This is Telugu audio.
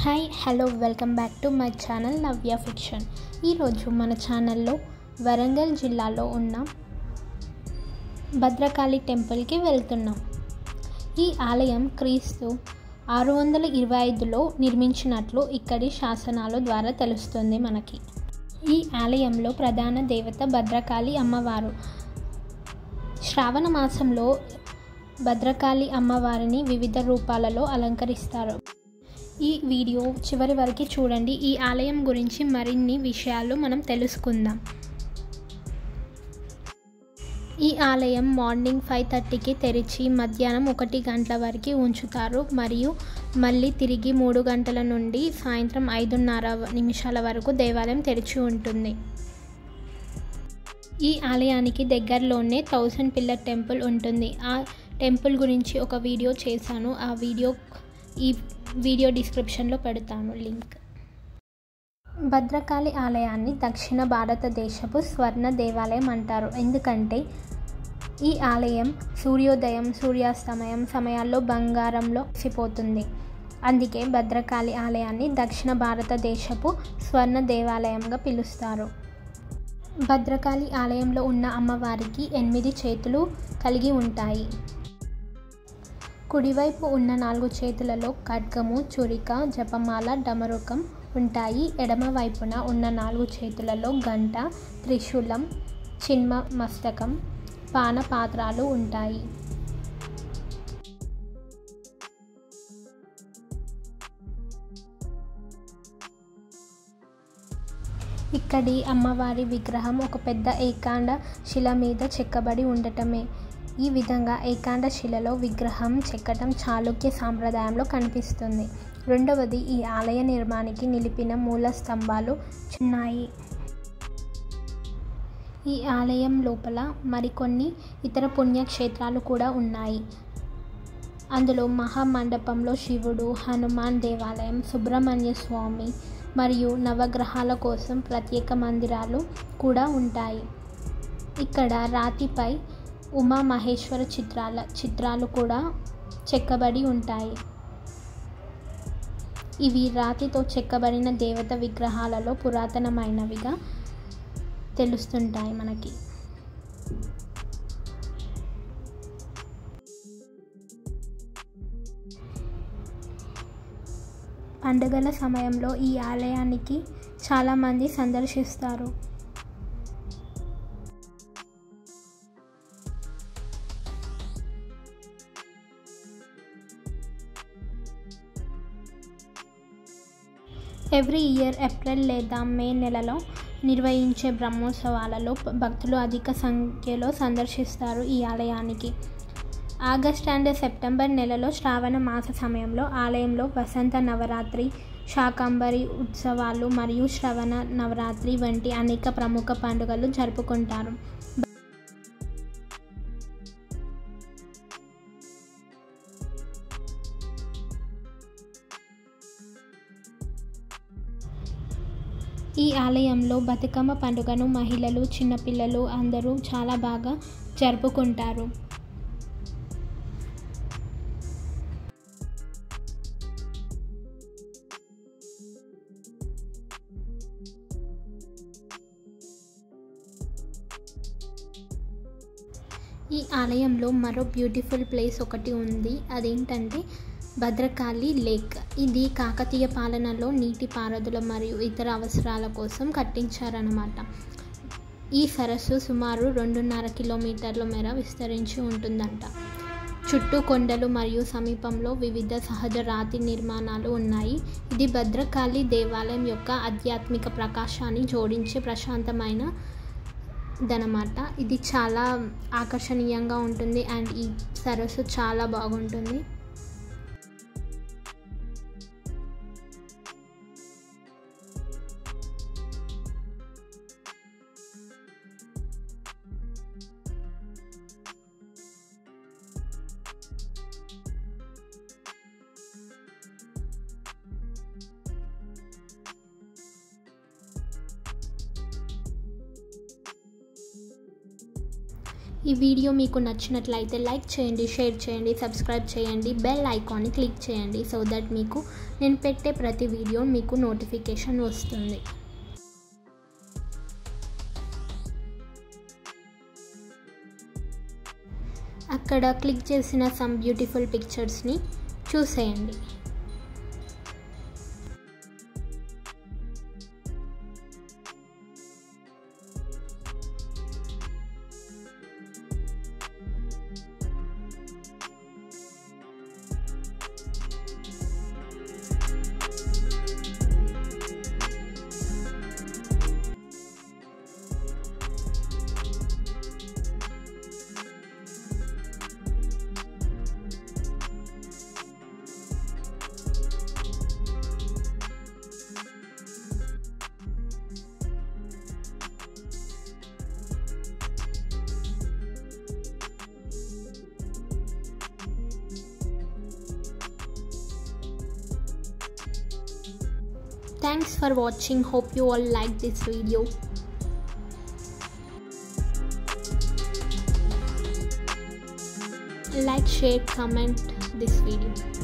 Hi hello welcome back to my channel Navya fiction ఈరోజు మన ఛానల్లో వరంగల్ జిల్లాలో ఉన్న భద్రకాళి టెంపుల్కి వెళ్తున్నాం. ఈ ఆలయం క్రీస్తు ఆరు వందల ఇరవై ఐదులో నిర్మించినట్లు ఇక్కడి శాసనాల ద్వారా తెలుస్తుంది మనకి. ఈ ఆలయంలో ప్రధాన దేవత భద్రకాళి అమ్మవారు. శ్రావణ మాసంలో భద్రకాళి అమ్మవారిని వివిధ రూపాలలో అలంకరిస్తారు. ఈ వీడియో చివరి వరకు చూడండి. ఈ ఆలయం గురించి మరిన్ని విషయాలు మనం తెలుసుకుందాం. ఈ ఆలయం మార్నింగ్ ఫైవ్ థర్టీకి తెరిచి మధ్యాహ్నం ఒకటి గంటల వరకు ఉంచుతారు. మరియు మళ్ళీ తిరిగి మూడు గంటల నుండి సాయంత్రం ఐదున్నర నిమిషాల వరకు దేవాలయం తెరిచి ఉంటుంది. ఈ ఆలయానికి దగ్గరలోనే థౌసండ్ పిల్లర్ టెంపుల్ ఉంటుంది. ఆ టెంపుల్ గురించి ఒక వీడియో చేశాను. ఆ వీడియో ఈ వీడియో డిస్క్రిప్షన్లో పెడతాను లింక్. భద్రకాళి ఆలయాన్ని దక్షిణ భారతదేశపు స్వర్ణ దేవాలయం అంటారు. ఎందుకంటే ఈ ఆలయం సూర్యోదయం సూర్యాస్తమయం సమయాల్లో బంగారంలో సిపోతుంది అందుకే భద్రకాళి ఆలయాన్ని దక్షిణ భారతదేశపు స్వర్ణ దేవాలయంగా పిలుస్తారు. భద్రకాళి ఆలయంలో ఉన్న అమ్మవారికి ఎనిమిది చేతులు కలిగి ఉంటాయి. కుడివైపు ఉన్న నాలుగు చేతులలో ఖడ్గము చురిక జపమాల డమరుకం ఉంటాయి. ఎడమ వైపున ఉన్న నాలుగు చేతులలో గంట త్రిశూలం చిన్మ మస్తకం పానపాత్రాలు ఉంటాయి. ఇక్కడి అమ్మవారి విగ్రహం ఒక పెద్ద ఏకాండ శిల మీద చెక్కబడి ఉండటమే. ఈ విధంగా ఏకాండ శిలలో విగ్రహం చెక్కటం చాళుక్య సాంప్రదాయంలో కనిపిస్తుంది. రెండవది ఈ ఆలయ నిర్మాణానికి నిలిపిన మూల స్తంభాలు ఉన్నాయి ఈ ఆలయం లోపల మరికొన్ని ఇతర పుణ్యక్షేత్రాలు కూడా ఉన్నాయి. అందులో మహామండపంలో శివుడు హనుమాన్ దేవాలయం సుబ్రహ్మణ్య స్వామి మరియు నవగ్రహాల కోసం ప్రత్యేక మందిరాలు కూడా ఉంటాయి. ఇక్కడ రాతిపై ఉమా మహేశ్వర చిత్రాల చిత్రాలు కూడా చెక్కబడి ఉంటాయి. ఇవి రాతితో చెక్కబడిన దేవత విగ్రహాలలో పురాతనమైనవిగా తెలుస్తుంటాయి మనకి. పండుగల సమయంలో ఈ ఆలయానికి చాలామంది సందర్శిస్తారు. ఎవ్రీ ఇయర్ ఏప్రిల్ లేదా మే నెలలో నిర్వహించే బ్రహ్మోత్సవాలలో భక్తులు అధిక సంఖ్యలో సందర్శిస్తారు ఈ ఆలయానికి. ఆగస్ట్ అండ్ సెప్టెంబర్ నెలలో శ్రావణ మాస సమయంలో ఆలయంలో వసంత నవరాత్రి శాకంబరి ఉత్సవాలు మరియు శ్రవణ నవరాత్రి వంటి అనేక ప్రముఖ పండుగలు జరుపుకుంటారు. ఈ ఆలయంలో బతుకమ్మ పండుగను మహిళలు చిన్నపిల్లలు అందరూ చాలా బాగా జరుపుకుంటారు. ఈ ఆలయంలో మరో బ్యూటిఫుల్ ప్లేస్ ఒకటి ఉంది. అదేంటంటే భద్రకాళి లేక్. ఇది కాకతీయ పాలనలో నీటి పారుదల మరియు ఇతర అవసరాల కోసం కట్టించారన్నమాట. ఈ సరస్సు సుమారు రెండున్నర కిలోమీటర్ల మేర విస్తరించి ఉంటుందంట. చుట్టూ కొండలు మరియు సమీపంలో వివిధ సహజ రాతి నిర్మాణాలు ఉన్నాయి. ఇది భద్రకాళి దేవాలయం యొక్క ఆధ్యాత్మిక ప్రకాశాన్ని జోడించే ప్రశాంతమైన దనమాట ఇది చాలా ఆకర్షణీయంగా ఉంటుంది అండ్ ఈ సరస్సు చాలా బాగుంటుంది. ఈ వీడియో మీకు నచ్చినట్లయితే లైక్ చేయండి షేర్ చేయండి సబ్స్క్రైబ్ చేయండి బెల్ ఐకాన్ని క్లిక్ చేయండి సో దట్ మీకు నేను పెట్టే ప్రతి వీడియో మీకు నోటిఫికేషన్ వస్తుంది. అక్కడ క్లిక్ చేసిన సమ్ బ్యూటిఫుల్ పిక్చర్స్ని చూసేయండి. Thanks for watching. Hope you all like this video. Like, share, comment this video.